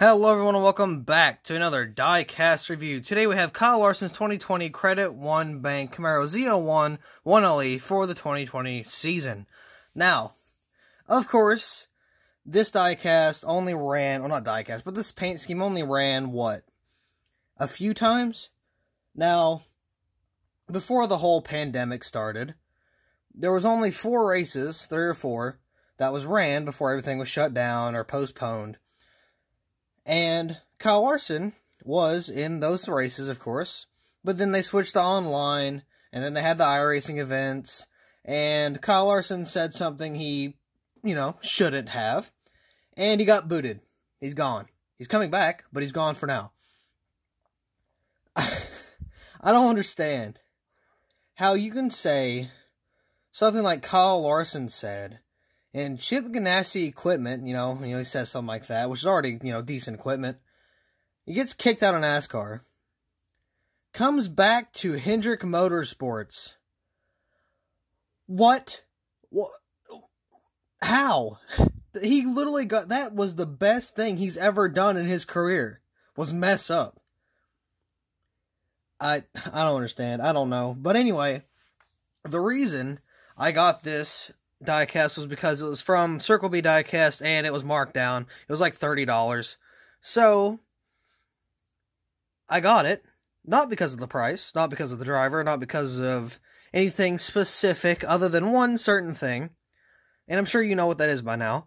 Hello everyone and welcome back to another diecast review. Today we have Kyle Larson's 2020 Credit One Bank Camaro ZL1 1LE for the 2020 season. Now, of course, this diecast only ran, well not diecast, but this paint scheme only ran, what, a few times? Now, before the whole pandemic started, there was only four races, three or four, that was ran before everything was shut down or postponed. And Kyle Larson was in those races, of course, but then they switched to online, and then they had the iRacing events, and Kyle Larson said something he, you know, shouldn't have, and he got booted. He's gone. He's coming back, but he's gone for now. I don't understand how you can say something like Kyle Larson said and Chip Ganassi equipment, you know, you know, he says something like that, which is already, you know, decent equipment. He gets kicked out of NASCAR. Comes back to Hendrick Motorsports. What? What? How? He literally got that was the best thing he's ever done in his career. Was mess up. I I don't understand. I don't know. But anyway, the reason I got this diecast was because it was from Circle B Diecast and it was marked down. It was like $30. So I got it. Not because of the price, not because of the driver, not because of anything specific other than one certain thing. And I'm sure you know what that is by now.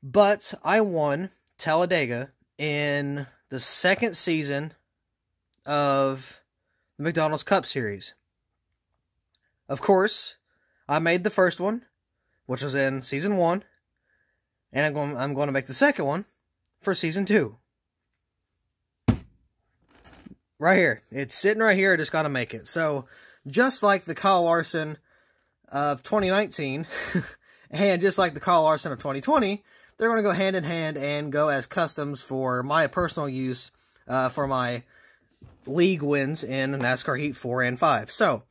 But I won Talladega in the second season of the McDonald's Cup Series. Of course, I made the first one, which was in season one, and I'm going I'm going to make the second one for season two. Right here, it's sitting right here. I just got to make it. So, just like the Kyle Larson of 2019, and just like the Carl Larson of 2020, they're going to go hand in hand and go as customs for my personal use uh, for my league wins in NASCAR Heat 4 and 5. So,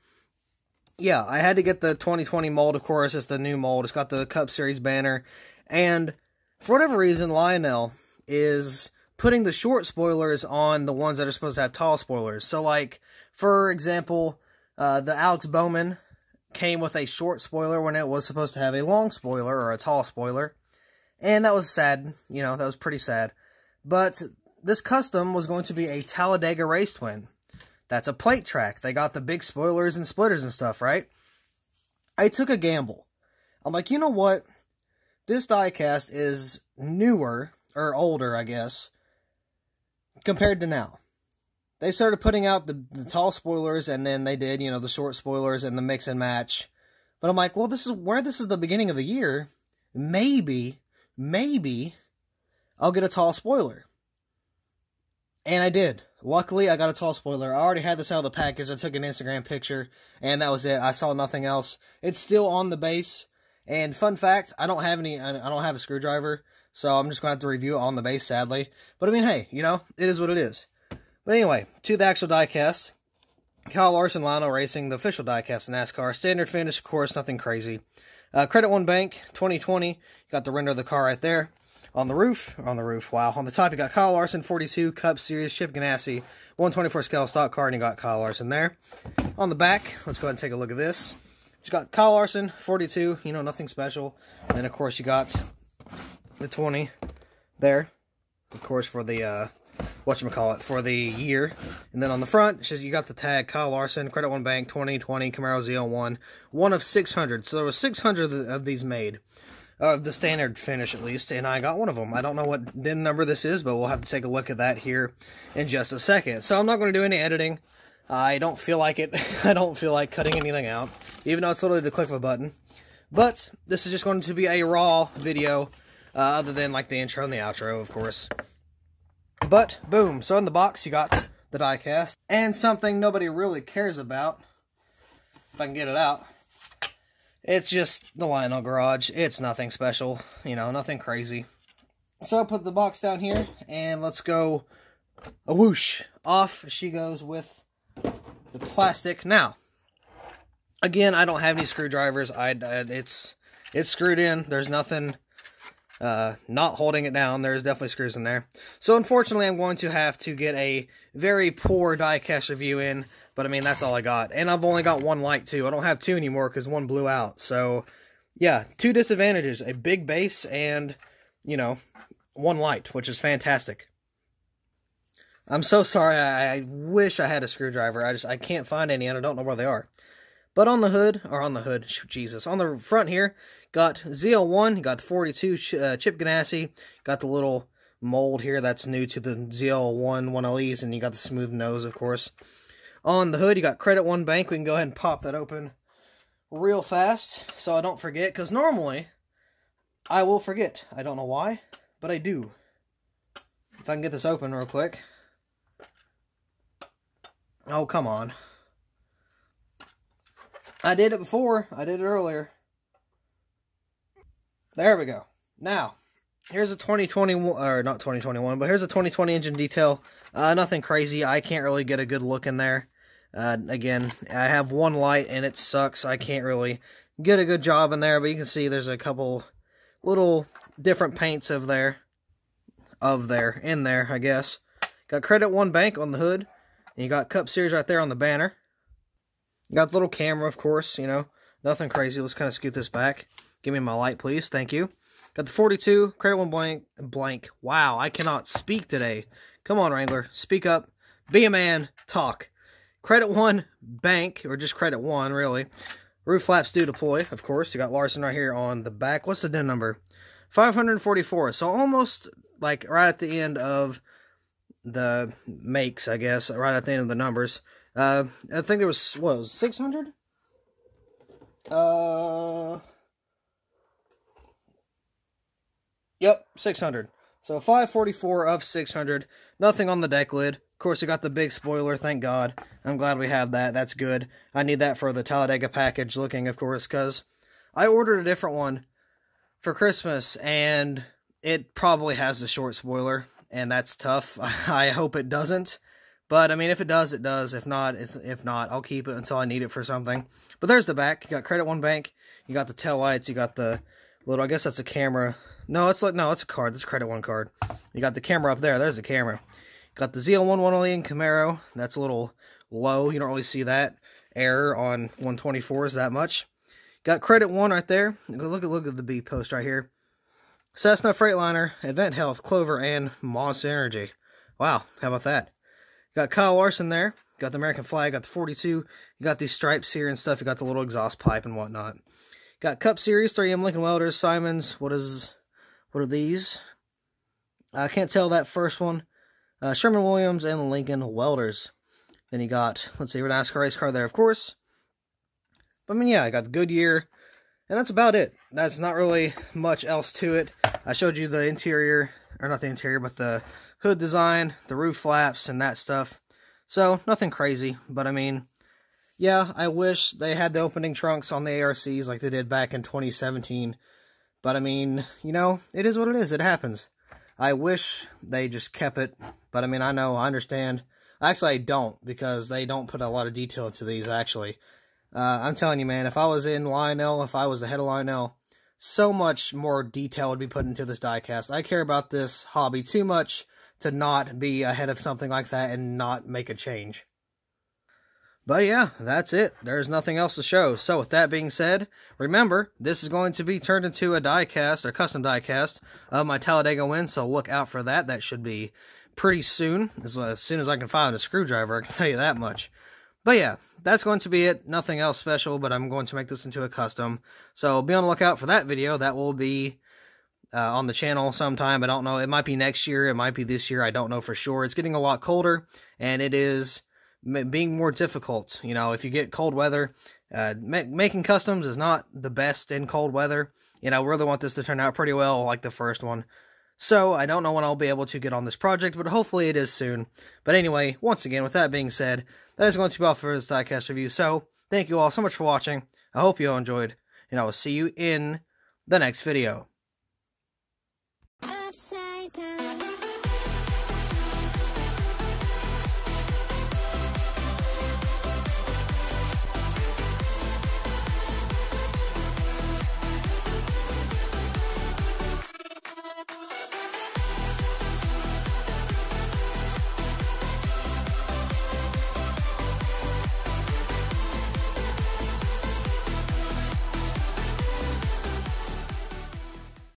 yeah, I had to get the 2020 mold, of course. It's the new mold. It's got the Cup Series banner. And for whatever reason, Lionel is putting the short spoilers on the ones that are supposed to have tall spoilers. So, like, for example, uh, the Alex Bowman came with a short spoiler when it was supposed to have a long spoiler or a tall spoiler. And that was sad. You know, that was pretty sad. But this custom was going to be a Talladega race twin. That's a plate track. They got the big spoilers and splitters and stuff, right? I took a gamble. I'm like, you know what? This diecast is newer, or older, I guess, compared to now. They started putting out the, the tall spoilers, and then they did, you know, the short spoilers and the mix and match. But I'm like, well, this is where this is the beginning of the year. Maybe, maybe I'll get a tall spoiler. And I did. Luckily, I got a tall spoiler. I already had this out of the package. I took an Instagram picture, and that was it. I saw nothing else. It's still on the base. And fun fact, I don't have any. I don't have a screwdriver, so I'm just gonna have to review it on the base, sadly. But I mean, hey, you know, it is what it is. But anyway, to the actual diecast. Kyle Larson, Lionel Racing, the official diecast in NASCAR. Standard finish, of course, nothing crazy. Uh, Credit One Bank 2020. Got the render of the car right there. On the roof, on the roof, wow. On the top, you got Kyle Larson, 42, Cup Series, Chip Ganassi, 124 scale stock car, and you got Kyle Larson there. On the back, let's go ahead and take a look at this. You got Kyle Larson, 42, you know, nothing special. And then, of course, you got the 20 there, of course, for the, uh, whatchamacallit, for the year. And then on the front, says you got the tag, Kyle Larson, Credit One Bank, 2020, Camaro ZL1, one of 600. So there were 600 of these made uh, the standard finish at least, and I got one of them. I don't know what VIN number this is, but we'll have to take a look at that here in just a second. So I'm not going to do any editing. I don't feel like it. I don't feel like cutting anything out, even though it's literally the click of a button. But this is just going to be a raw video, uh, other than like the intro and the outro, of course. But, boom. So in the box, you got the diecast, and something nobody really cares about, if I can get it out, It's just the Lionel Garage. It's nothing special, you know, nothing crazy. So put the box down here, and let's go a whoosh. Off she goes with the plastic. Now, again, I don't have any screwdrivers. I, I it's it's screwed in. There's nothing uh, not holding it down. There's definitely screws in there. So unfortunately, I'm going to have to get a very poor die-cast review in. But I mean, that's all I got. And I've only got one light too. I don't have two anymore because one blew out. So yeah, two disadvantages. A big base and, you know, one light, which is fantastic. I'm so sorry. I, I, wish I had a screwdriver. I just I can't find any, and I don't know where they are. But on the hood, or on the hood, Jesus, on the front here, got ZL1, got 42 uh, Chip Ganassi, got the little mold here that's new to the ZL1 1LEs, and you got the smooth nose, of course. On the hood, you got Credit One Bank. We can go ahead and pop that open real fast so I don't forget, because normally I will forget. I don't know why, but I do. If I can get this open real quick. Oh, come on. I did it before. I did it earlier. There we go. Now, here's a 2021, or not 2021, but here's a 2020 engine detail. Uh, nothing crazy. I can't really get a good look in there. Uh, again, I have one light and it sucks. I can't really get a good job in there, but you can see there's a couple little different paints of there, of there, in there, I guess. Got Credit One Bank on the hood. And you got Cup Series right there on the banner. You got the little camera, of course, you know. Nothing crazy. Let's kind of scoot this back. Give me my light, please. Thank you. Got the 42, Credit One Blank. Blank. Wow, I cannot speak today. Come on, Wrangler. Speak up. Be a man. Talk. Credit One Bank, or just Credit One, really. Roof flaps do deploy, of course. You got Larson right here on the back. What's the VIN number? 544. So almost like right at the end of the makes, I guess, right at the end of the numbers. Uh, I think there was, what, was 600? Uh, yep, 600. So 544 of 600. Nothing on the deck lid. Of course, we got the big spoiler, thank God. I'm glad we have that. That's good. I need that for the Talladega package looking, of course, because I ordered a different one for Christmas, and it probably has the short spoiler and that's tough. I hope it doesn't. But, I mean, if it does, it does. If not, if not, I'll keep it until I need it for something. But there's the back. You got Credit One Bank. You got the tail lights. You got the little, I guess that's a camera. No, it's like, no, it's a card. That's Credit One card. You got the camera up there. There's the camera. Got the ZL1 in Camaro. That's a little low. You don't really see that error on 124s that much. Got Credit One right there. Look at look at the B post right here. Cessna Freightliner, Advent Health, Clover, and Moss Energy. Wow, how about that? Got Kyle Larson there. Got the American flag. Got the 42. You got these stripes here and stuff. You got the little exhaust pipe and whatnot. Got Cup Series, 3M Lincoln Welders, Simons. What is, what are these? I can't tell that first one. Uh, Sherwin-Williams and Lincoln Welders. Then you got, let's see, a NASCAR race car there, of course. But I mean, yeah, I got Goodyear, and that's about it. That's not really much else to it. I showed you the interior, or not the interior, but the hood design, the roof flaps, and that stuff. So, nothing crazy, but I mean, yeah, I wish they had the opening trunks on the ARCs like they did back in 2017. But I mean, you know, it is what it is. It happens. I wish they just kept it, but I mean, I know, I understand. Actually, I don't, because they don't put a lot of detail into these, actually. Uh, I'm telling you, man, if I was in Lionel, if I was the head of Lionel, so much more detail would be put into this diecast. I care about this hobby too much to not be ahead of something like that and not make a change. But yeah, that's it. There's nothing else to show. So with that being said, remember, this is going to be turned into a diecast, or custom diecast, of my Talladega win, so look out for that. That should be pretty soon, as, as soon as I can find a screwdriver, I can tell you that much. But yeah, that's going to be it. Nothing else special, but I'm going to make this into a custom. So be on the lookout for that video. That will be uh, on the channel sometime. I don't know. It might be next year. It might be this year. I don't know for sure. It's getting a lot colder, and it is being more difficult. You know, if you get cold weather, uh, ma making customs is not the best in cold weather. You know, I really want this to turn out pretty well like the first one. So, I don't know when I'll be able to get on this project, but hopefully it is soon. But anyway, once again, with that being said, that is going to be all for this diecast review. So, thank you all so much for watching. I hope you all enjoyed, and I will see you in the next video.